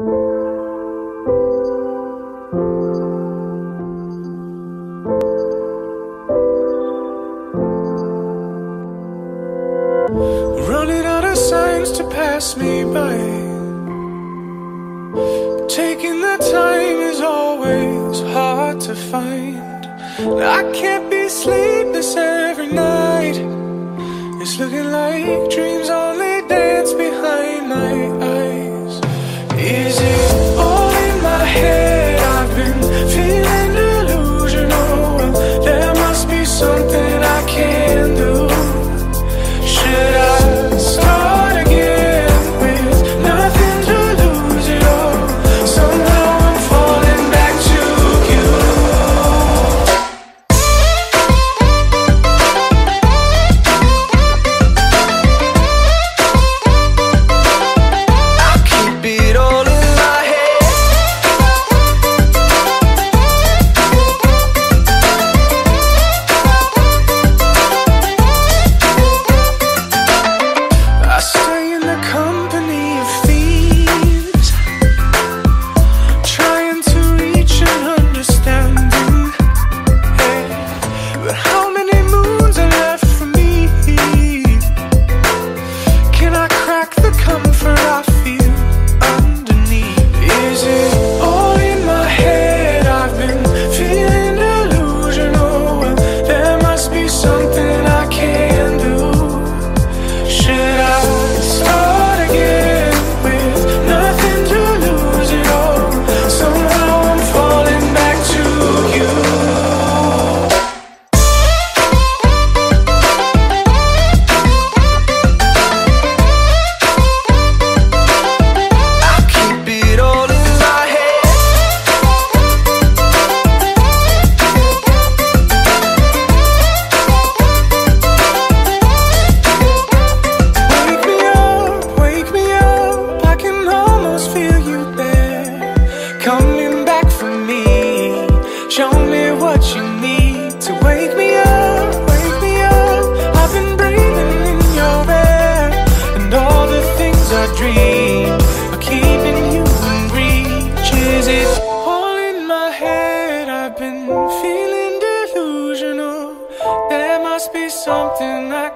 Running out of signs to pass me by. Taking the time is always hard to find. I can't be sleepless every night. It's looking like dreams only I can't do.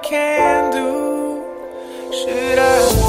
Can do. Should I?